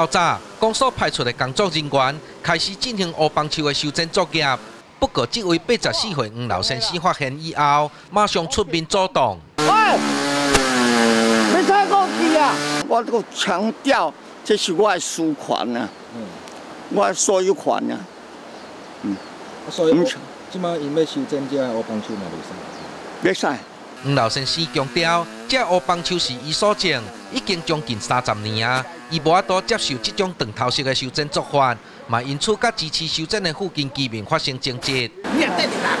透早，公所派出的工作人员开始进行乌棒树的修剪作业。不过，这位八十四岁黄老先生发现以后，马上出面阻挡。喂，你太过去啊！我都强调，这是我的私权啊，我所有权啊。嗯，所以，今麦因要修正这乌棒树嘛，袂使。黄老先生强调，这乌棒球是伊所种，已经将近三十年啊，伊无法度接受这种断头式的修正做法。嘛，因此，甲支持修正的附近居民发生争执。你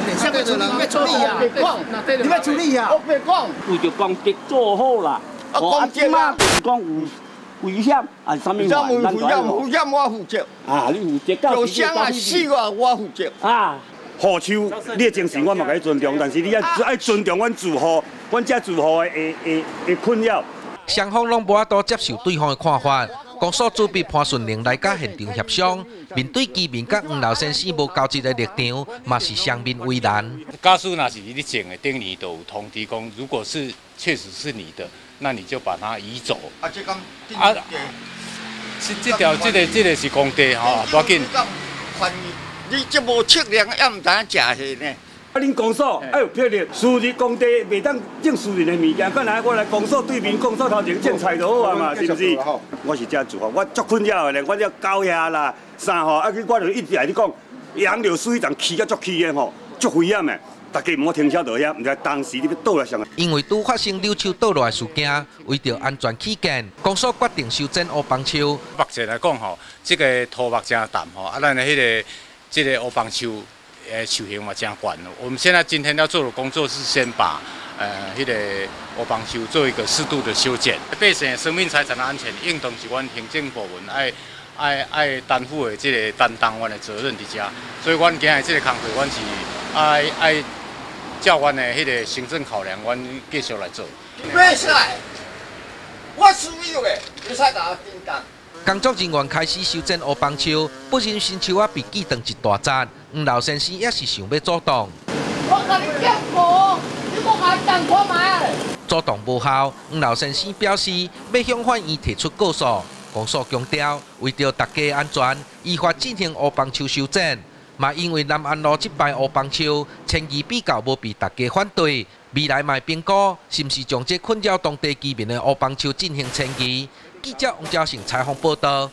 你下面做人要处理啊！你要处理啊！我别讲，做好啦。我阿姐嘛，讲有危险啊，什么话？危险，危险我负责。啊，你负责。有伤啊，死啊，我负责。啊，护手，你的精神我嘛该尊重，但是你要爱尊重阮住户，阮这住户的的的的困扰。双方拢无法度接受对方的看法。公所主笔潘顺玲来到现场协商，面对居民甲黄老先生无交集的立场，嘛是双面为难。家属那是你种的，顶年都有通知讲，如果是确实是你的，那你就把它移走。啊，这讲啊，这这条这个这个是工地吼，抓紧。你这无测量，也唔知影食去呢。啊！恁公所要有漂亮，私人工地袂当种私人的物件。看来我来公所对面，公所头前种菜就好啊嘛，是不是？我是遮做法，我足困扰的咧。我这狗野啦，啥吼？啊，去我就一直来你讲，养流水站起啊足起的吼，足危险的。大家唔好停车落遐，唔知当时你要倒来上。因为拄发生柳树倒落的事件，为着安全起见，公所决定修正乌棒树。目前来讲吼，这个土木真淡吼，啊，咱的迄个这个乌棒树。呃，球形嘛，这样管了。我们现在今天要做的工作是先把呃，迄个我帮修做一个适度的修剪。百姓生命财产的安全，应当是阮行政部门爱爱爱担负的这个担当，阮的责任伫遮。所以，阮今日这个工作，阮是爱爱照阮的迄个行政考量，阮继续来做。没事，我属于的，你使打叮当。工作人员开始修剪乌棒树，不仅新树啊被锯断一大截，黄老先生也是想要阻挡。我跟你讲过，你莫还等我买。阻挡无效，黄老先生表示要向法院提出告诉。公诉强调，为着大家安全，依法进行乌棒树修剪。嘛，因为南安路这摆乌棒树，前期比较无被大家反对，未来卖评估是毋是将这困扰当地居民的乌棒树进行迁移？记者王嘉信采访报道。